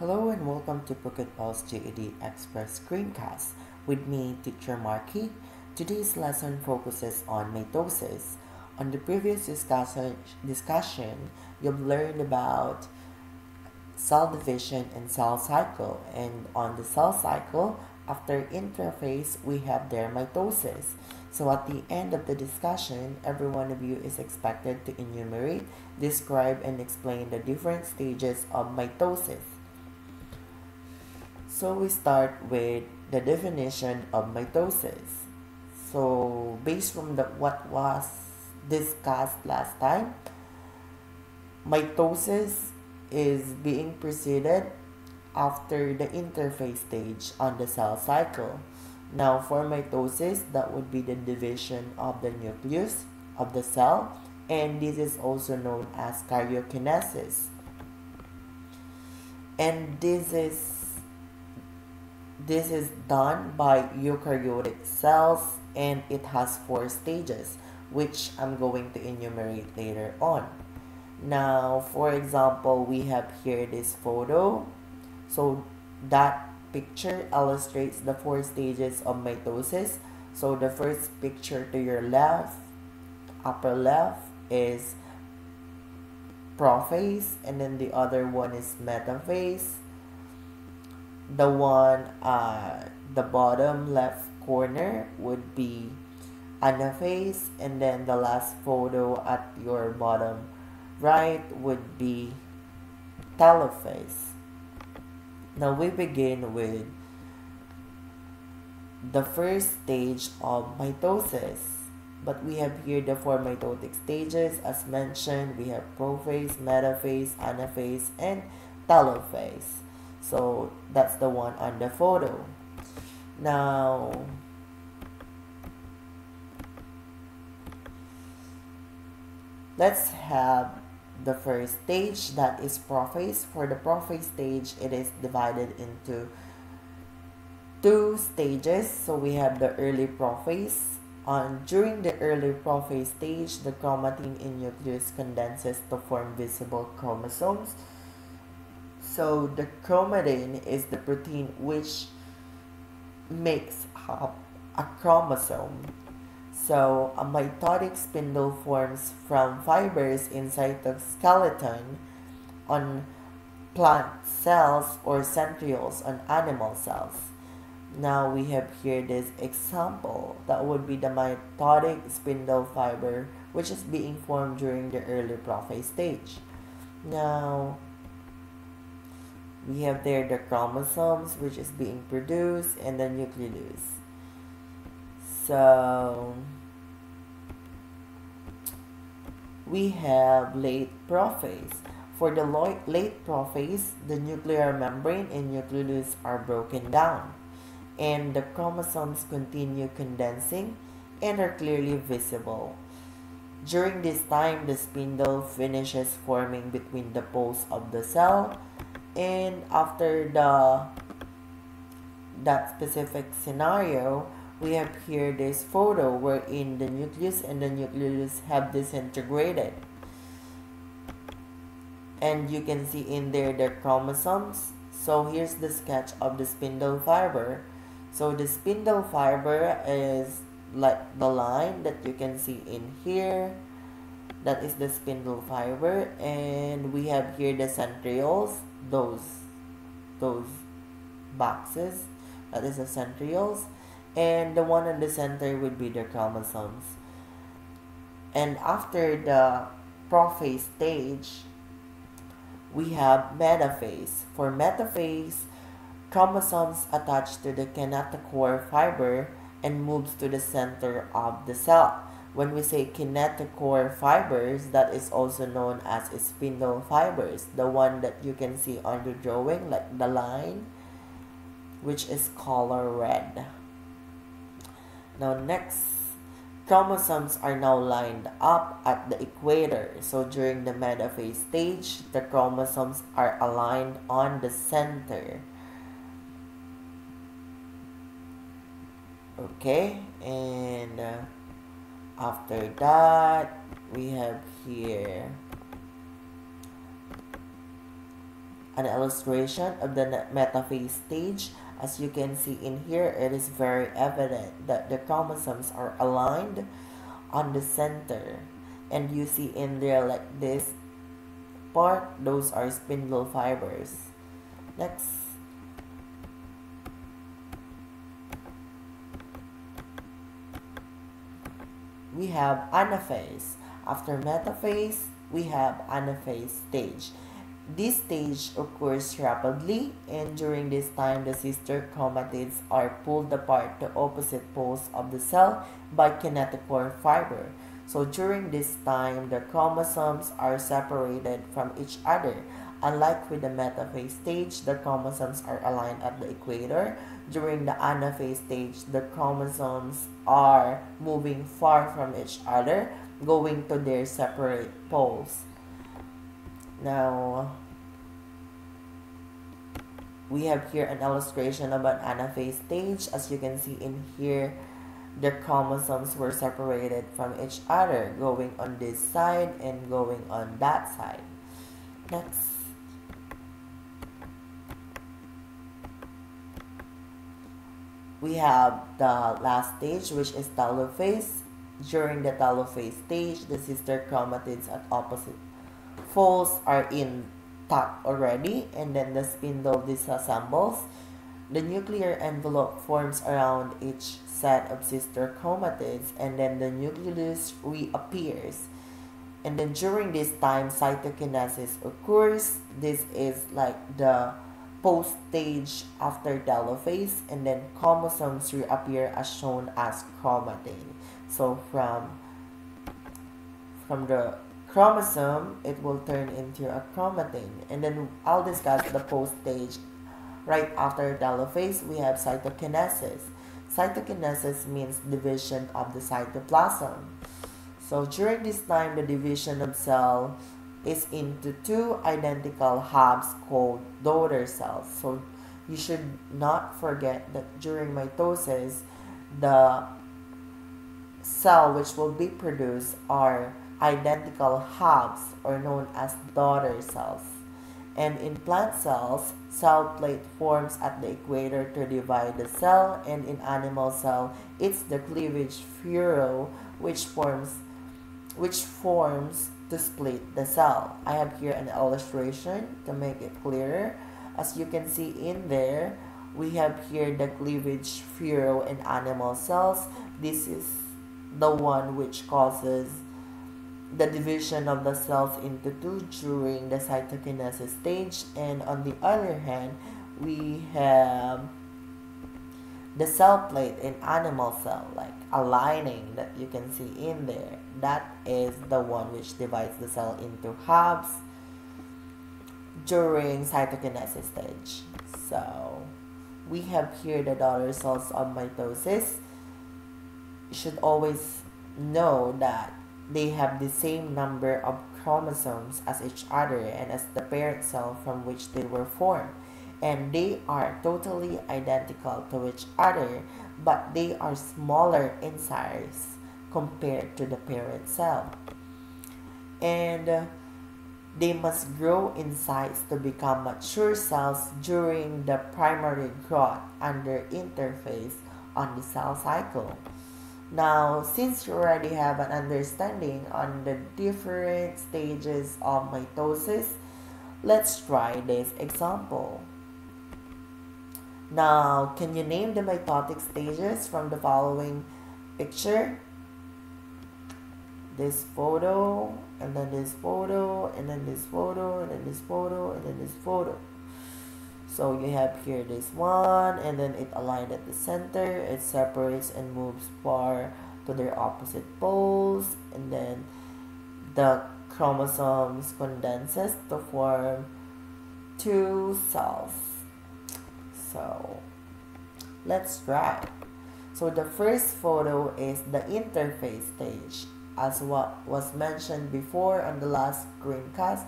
Hello and welcome to Phuket PALS GED Express screencast with me, Teacher Marky. Today's lesson focuses on mitosis. On the previous discussion, discussion you've learned about cell division and cell cycle. And on the cell cycle, after interphase, we have their mitosis. So at the end of the discussion, every one of you is expected to enumerate, describe, and explain the different stages of mitosis. So we start with the definition of mitosis. So based from the what was discussed last time, mitosis is being preceded after the interphase stage on the cell cycle. Now for mitosis, that would be the division of the nucleus of the cell and this is also known as karyokinesis. And this is this is done by eukaryotic cells and it has four stages which I'm going to enumerate later on. Now, for example, we have here this photo. So that picture illustrates the four stages of mitosis. So the first picture to your left, upper left is prophase and then the other one is metaphase. The one uh the bottom left corner would be anaphase and then the last photo at your bottom right would be telophase. Now we begin with the first stage of mitosis. But we have here the four mitotic stages as mentioned. We have prophase, metaphase, anaphase, and telophase. So that's the one on the photo. Now, let's have the first stage that is prophase. For the prophase stage, it is divided into two stages. So we have the early prophase. On during the early prophase stage, the chromatin in nucleus condenses to form visible chromosomes. So the chromatin is the protein which makes up a chromosome. So, a mitotic spindle forms from fibers inside the skeleton on plant cells or centrioles on animal cells. Now we have here this example that would be the mitotic spindle fiber which is being formed during the early prophase stage. Now we have there the chromosomes which is being produced and the nucleus. So we have late prophase. For the late prophase, the nuclear membrane and nucleus are broken down and the chromosomes continue condensing and are clearly visible. During this time, the spindle finishes forming between the poles of the cell and after the that specific scenario, we have here this photo wherein the nucleus and the nucleus have disintegrated. And you can see in there the chromosomes. So here's the sketch of the spindle fiber. So the spindle fiber is like the line that you can see in here. That is the spindle fiber. And we have here the centrioles those those boxes uh, that is the centrioles and the one in the center would be the chromosomes. And after the prophase stage, we have metaphase. For metaphase, chromosomes attach to the kinetochore fiber and moves to the center of the cell. When we say kinetochore fibers, that is also known as spindle fibers, the one that you can see on the drawing, like the line, which is color red. Now next, chromosomes are now lined up at the equator. So during the metaphase stage, the chromosomes are aligned on the center. Okay, and uh, after that, we have here an illustration of the metaphase stage. As you can see in here, it is very evident that the chromosomes are aligned on the center. And you see in there like this part, those are spindle fibers. Next. We have anaphase. After metaphase, we have anaphase stage. This stage occurs rapidly and during this time the sister chromatids are pulled apart to opposite poles of the cell by kinetochore fiber. So during this time the chromosomes are separated from each other. Unlike with the metaphase stage, the chromosomes are aligned at the equator. During the anaphase stage, the chromosomes are moving far from each other, going to their separate poles. Now, we have here an illustration about anaphase stage. As you can see in here, the chromosomes were separated from each other, going on this side and going on that side. Next. We have the last stage, which is telophase. During the telophase stage, the sister chromatids at opposite folds are intact already and then the spindle disassembles. The nuclear envelope forms around each set of sister chromatids and then the nucleus reappears. And then during this time, cytokinesis occurs. This is like the post stage after telophase and then chromosomes reappear as shown as chromatin. So from from the chromosome, it will turn into a chromatin. And then I'll discuss the post stage. Right after telophase, we have cytokinesis. Cytokinesis means division of the cytoplasm. So during this time, the division of cell is into two identical halves called daughter cells. So you should not forget that during mitosis, the cell which will be produced are identical halves or known as daughter cells. And in plant cells, cell plate forms at the equator to divide the cell and in animal cell, it's the cleavage furrow which forms which forms to split the cell. I have here an illustration to make it clearer. As you can see in there, we have here the cleavage furrow in animal cells. This is the one which causes the division of the cells into two during the cytokinesis stage and on the other hand we have the cell plate in animal cell like a lining that you can see in there that is the one which divides the cell into halves during cytokinesis stage. So we have here the daughter cells of mitosis. You should always know that they have the same number of chromosomes as each other and as the parent cell from which they were formed and they are totally identical to each other but they are smaller in size compared to the parent cell and uh, they must grow in size to become mature cells during the primary growth under interphase on the cell cycle. Now, since you already have an understanding on the different stages of mitosis, let's try this example. Now, can you name the mitotic stages from the following picture? This photo, and then this photo, and then this photo, and then this photo, and then this photo. So you have here this one, and then it aligned at the center. It separates and moves far to their opposite poles, and then the chromosomes condenses to form two cells. So let's try. So the first photo is the interphase stage. As what was mentioned before on the last screencast,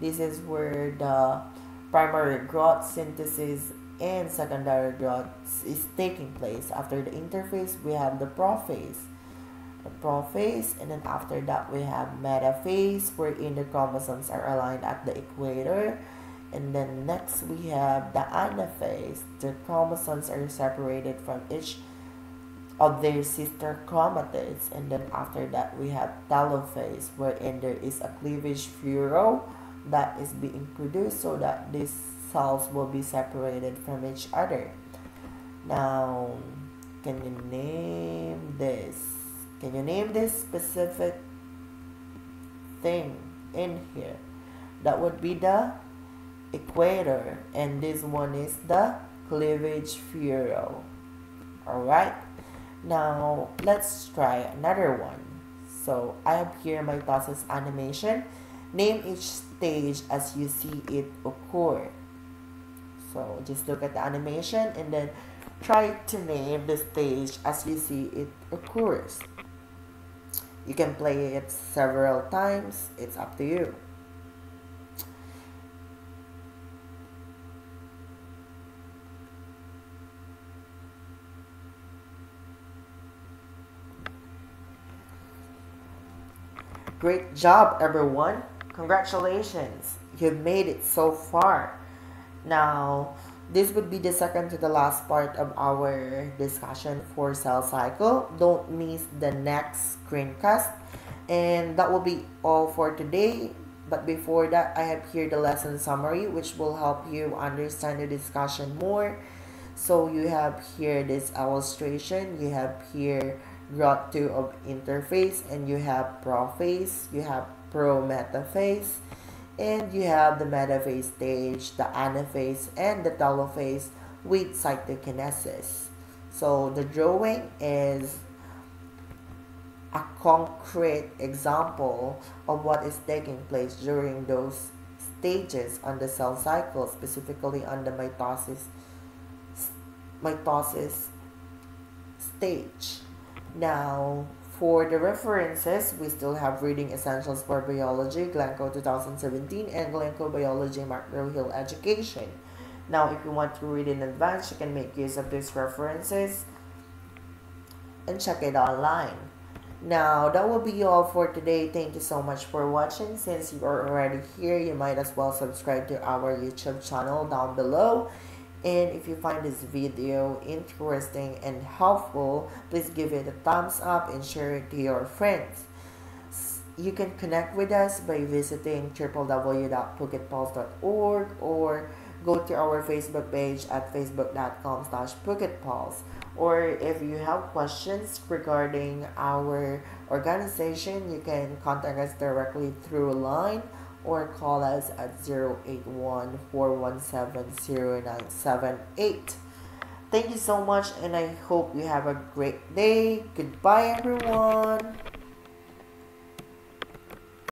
this is where the primary growth synthesis and secondary growth is taking place. After the interphase, we have the prophase. The prophase, and then after that, we have metaphase, wherein the chromosomes are aligned at the equator And then next we have the anaphase. The chromosomes are separated from each of their sister chromatids. And then after that we have telophase wherein there is a cleavage furrow that is being produced so that these cells will be separated from each other. Now, can you name this? Can you name this specific thing in here? That would be the equator and this one is the cleavage furrow. Alright, now let's try another one. So I have here mitosis animation. Name each stage as you see it occur. So just look at the animation and then try to name the stage as you see it occurs. You can play it several times, it's up to you. Great job, everyone. Congratulations. You've made it so far. Now, this would be the second to the last part of our discussion for cell cycle. Don't miss the next screencast. And that will be all for today. But before that, I have here the lesson summary, which will help you understand the discussion more. So you have here this illustration. You have here growth 2 of interphase and you have prophase, you have pro prometaphase, and you have the metaphase stage, the anaphase, and the telophase with cytokinesis. So the drawing is a concrete example of what is taking place during those stages on the cell cycle, specifically on the mitosis mitosis stage. Now, for the references, we still have Reading Essentials for Biology, Glencoe 2017, and Glencoe Biology McGraw-Hill Education. Now, if you want to read in advance, you can make use of these references and check it online. Now, that will be all for today. Thank you so much for watching. Since you are already here, you might as well subscribe to our YouTube channel down below and if you find this video interesting and helpful, please give it a thumbs up and share it to your friends. You can connect with us by visiting www.phuketpals.org or go to our Facebook page at facebook.com slash. Or if you have questions regarding our organization, you can contact us directly through a line or call us at 081 417 Thank you so much, and I hope you have a great day. Goodbye, everyone.